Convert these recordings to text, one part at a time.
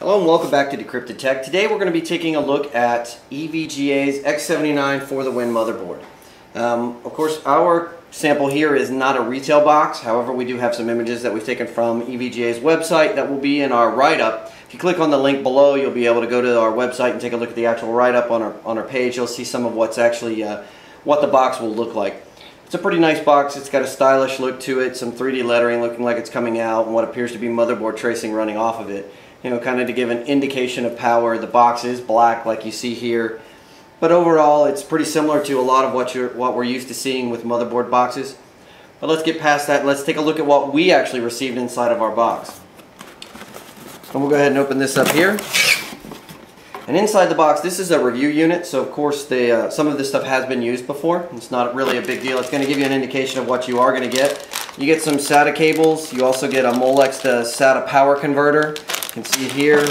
Hello and welcome back to DecryptedTech. Today we're going to be taking a look at EVGA's X79 for the Win motherboard. Um, of course our sample here is not a retail box, however we do have some images that we've taken from EVGA's website that will be in our write-up. If you click on the link below you'll be able to go to our website and take a look at the actual write-up on our, on our page. You'll see some of what's actually, uh, what the box will look like. It's a pretty nice box. It's got a stylish look to it, some 3D lettering looking like it's coming out, and what appears to be motherboard tracing running off of it. You know, kind of to give an indication of power. The box is black like you see here. But overall, it's pretty similar to a lot of what, you're, what we're used to seeing with motherboard boxes. But let's get past that and let's take a look at what we actually received inside of our box. And we'll go ahead and open this up here. And inside the box, this is a review unit, so of course the, uh, some of this stuff has been used before. It's not really a big deal. It's going to give you an indication of what you are going to get. You get some SATA cables. You also get a Molex to SATA power converter. You can see here.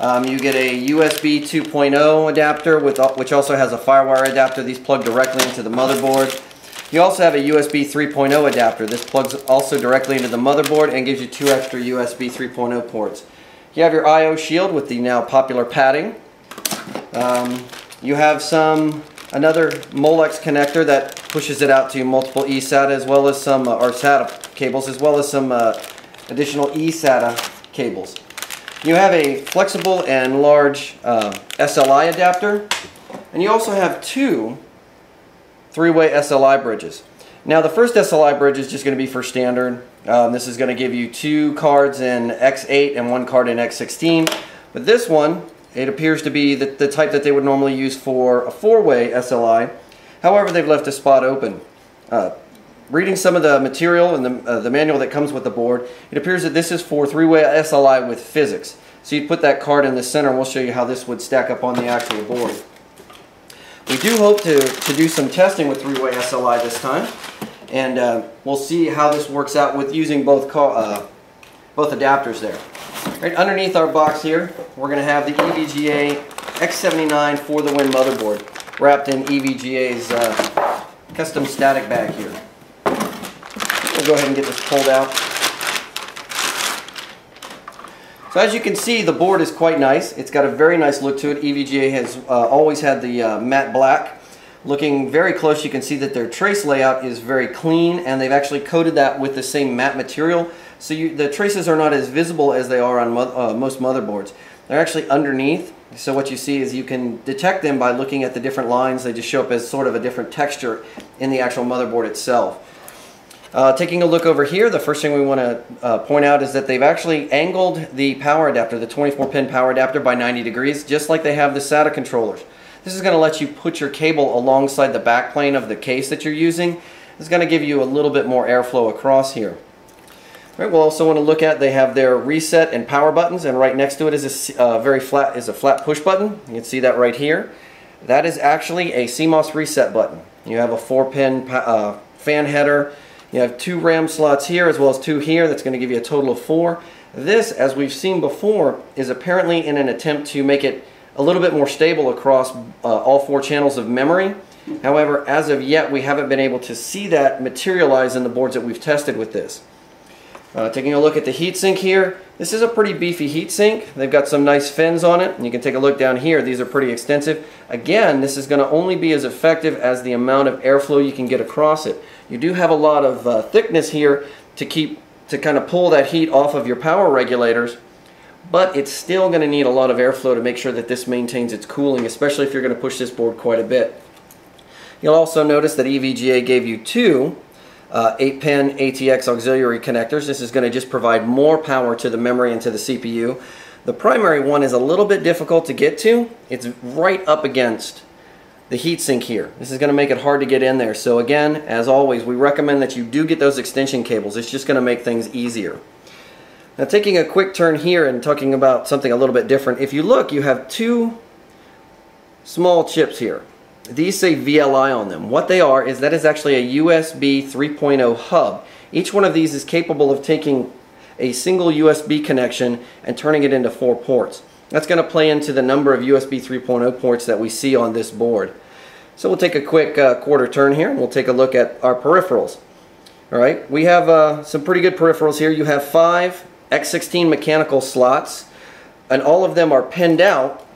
Um, you get a USB 2.0 adapter, with, which also has a FireWire adapter. These plug directly into the motherboard. You also have a USB 3.0 adapter. This plugs also directly into the motherboard and gives you two extra USB 3.0 ports. You have your I.O. shield with the now popular padding. Um, you have some another Molex connector that pushes it out to multiple eSATA as well as some uh, or SATA cables as well as some uh, additional eSATA cables. You have a flexible and large uh, SLI adapter and you also have two three-way SLI bridges. Now the first SLI bridge is just going to be for standard. Um, this is going to give you two cards in X8 and one card in X16. But this one, it appears to be the, the type that they would normally use for a four-way SLI. However, they've left a spot open. Uh, reading some of the material and the, uh, the manual that comes with the board, it appears that this is for three-way SLI with PhysX. So you put that card in the center and we'll show you how this would stack up on the actual board. We do hope to, to do some testing with three-way SLI this time and uh, we'll see how this works out with using both uh, both adapters there. Right underneath our box here, we're going to have the EVGA X79 for the Win motherboard wrapped in EVGA's uh, custom static bag here. We'll go ahead and get this pulled out. So as you can see, the board is quite nice. It's got a very nice look to it. EVGA has uh, always had the uh, matte black Looking very close, you can see that their trace layout is very clean and they've actually coated that with the same matte material. So you, the traces are not as visible as they are on mo uh, most motherboards. They're actually underneath. So what you see is you can detect them by looking at the different lines. They just show up as sort of a different texture in the actual motherboard itself. Uh, taking a look over here, the first thing we want to uh, point out is that they've actually angled the power adapter, the 24 pin power adapter by 90 degrees, just like they have the SATA controllers. This is going to let you put your cable alongside the backplane of the case that you're using. It's going to give you a little bit more airflow across here. Right, we'll also want to look at they have their reset and power buttons and right next to it is a uh, very flat is a flat push button. You can see that right here. That is actually a CMOS reset button. You have a four pin uh, fan header. You have two RAM slots here as well as two here. That's going to give you a total of four. This, as we've seen before, is apparently in an attempt to make it a little bit more stable across uh, all four channels of memory. However, as of yet, we haven't been able to see that materialize in the boards that we've tested with this. Uh, taking a look at the heatsink here, this is a pretty beefy heatsink. They've got some nice fins on it. And you can take a look down here. These are pretty extensive. Again, this is going to only be as effective as the amount of airflow you can get across it. You do have a lot of uh, thickness here to keep to kind of pull that heat off of your power regulators but it's still going to need a lot of airflow to make sure that this maintains its cooling, especially if you're going to push this board quite a bit. You'll also notice that EVGA gave you two 8-pin uh, ATX auxiliary connectors. This is going to just provide more power to the memory and to the CPU. The primary one is a little bit difficult to get to. It's right up against the heatsink here. This is going to make it hard to get in there. So again, as always, we recommend that you do get those extension cables. It's just going to make things easier. Now taking a quick turn here and talking about something a little bit different. If you look, you have two small chips here. These say VLI on them. What they are is that is actually a USB 3.0 hub. Each one of these is capable of taking a single USB connection and turning it into four ports. That's going to play into the number of USB 3.0 ports that we see on this board. So we'll take a quick uh, quarter turn here and we'll take a look at our peripherals. All right, we have uh, some pretty good peripherals here. You have five X16 mechanical slots. and all of them are pinned out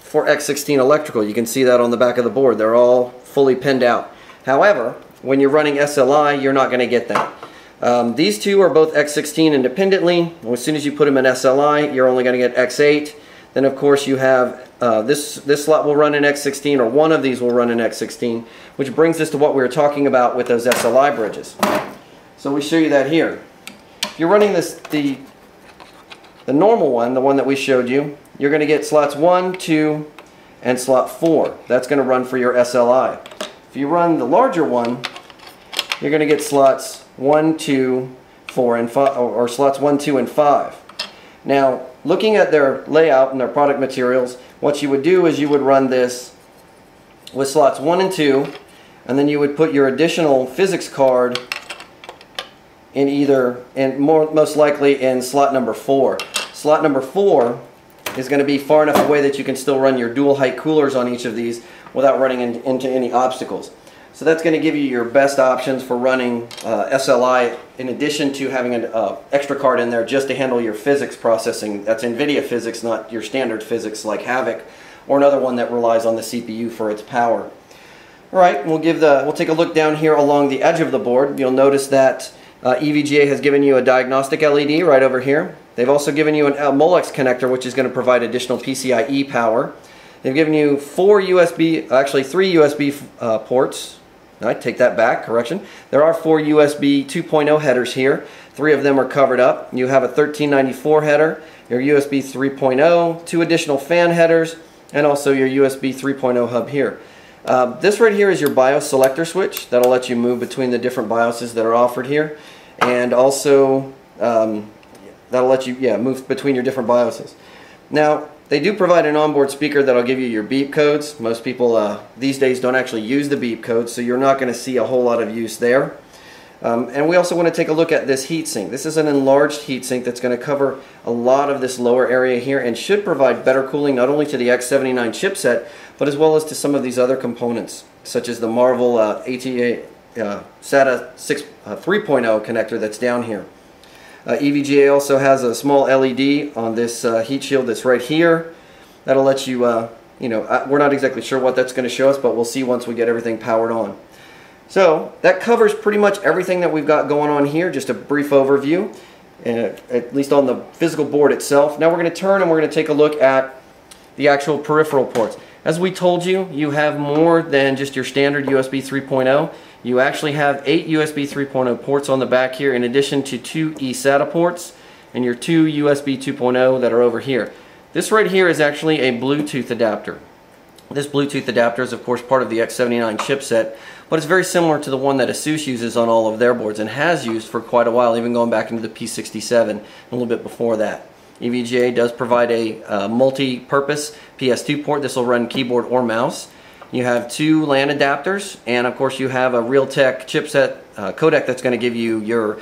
for X16 electrical. You can see that on the back of the board. They're all fully pinned out. However, when you're running SLI, you're not going to get that. Um, these two are both X16 independently. As soon as you put them in SLI, you're only going to get X8. Then of course you have uh, this, this slot will run in X16 or one of these will run in X16, which brings us to what we were talking about with those SLI bridges. So we show you that here. If you're running this, the, the normal one, the one that we showed you, you're going to get slots 1, 2, and slot 4. That's going to run for your SLI. If you run the larger one, you're going to get slots 1, 2, 4, and 5, or, or slots 1, 2, and 5. Now, looking at their layout and their product materials, what you would do is you would run this with slots 1 and 2, and then you would put your additional physics card in either, and more most likely in slot number 4. Slot number 4 is going to be far enough away that you can still run your dual height coolers on each of these without running in, into any obstacles. So that's going to give you your best options for running uh, SLI in addition to having an uh, extra card in there just to handle your physics processing. That's NVIDIA PhysX, not your standard physics like Havok or another one that relies on the CPU for its power. All right, we'll give the we'll take a look down here along the edge of the board. You'll notice that uh, EVGA has given you a diagnostic LED right over here. They've also given you an, a Molex connector, which is going to provide additional PCIe power. They've given you four USB, actually three USB uh, I take that back, correction. There are four USB 2.0 headers here. Three of them are covered up. You have a 1394 header, your USB 3.0, two additional fan headers, and also your USB 3.0 hub here. Uh, this right here is your BIOS selector switch. That'll let you move between the different BIOSes that are offered here. And also, um, that'll let you yeah move between your different BIOSes. Now, they do provide an onboard speaker that'll give you your beep codes. Most people uh, these days don't actually use the beep codes, so you're not going to see a whole lot of use there. Um, and we also want to take a look at this heatsink. This is an enlarged heatsink that's going to cover a lot of this lower area here and should provide better cooling not only to the X79 chipset, but as well as to some of these other components, such as the Marvell uh, ATA uh, SATA 6, uh, 3.0 connector that's down here. Uh, EVGA also has a small LED on this uh, heat shield that's right here. That'll let you, uh, you know, uh, we're not exactly sure what that's going to show us, but we'll see once we get everything powered on. So that covers pretty much everything that we've got going on here, just a brief overview, uh, at least on the physical board itself. Now we're going to turn and we're going to take a look at the actual peripheral ports. As we told you, you have more than just your standard USB 3.0. You actually have eight USB 3.0 ports on the back here in addition to two eSATA ports and your two USB 2.0 that are over here. This right here is actually a Bluetooth adapter. This Bluetooth adapter is of course part of the X79 chipset, but it's very similar to the one that ASUS uses on all of their boards and has used for quite a while, even going back into the P67 a little bit before that. EVGA does provide a uh, multi-purpose PS2 port. This will run keyboard or mouse. You have two LAN adapters, and of course you have a Realtek chipset uh, codec that's going to give you your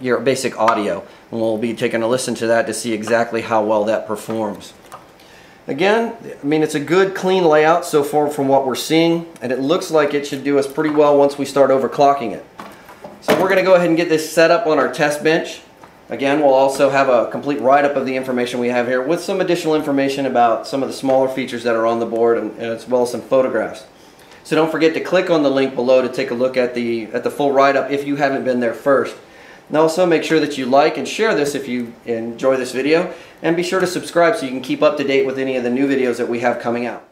your basic audio. And we'll be taking a listen to that to see exactly how well that performs. Again, I mean it's a good clean layout so far from what we're seeing, and it looks like it should do us pretty well once we start overclocking it. So we're going to go ahead and get this set up on our test bench. Again, we'll also have a complete write-up of the information we have here with some additional information about some of the smaller features that are on the board and, as well as some photographs. So don't forget to click on the link below to take a look at the, at the full write-up if you haven't been there first. And also make sure that you like and share this if you enjoy this video and be sure to subscribe so you can keep up to date with any of the new videos that we have coming out.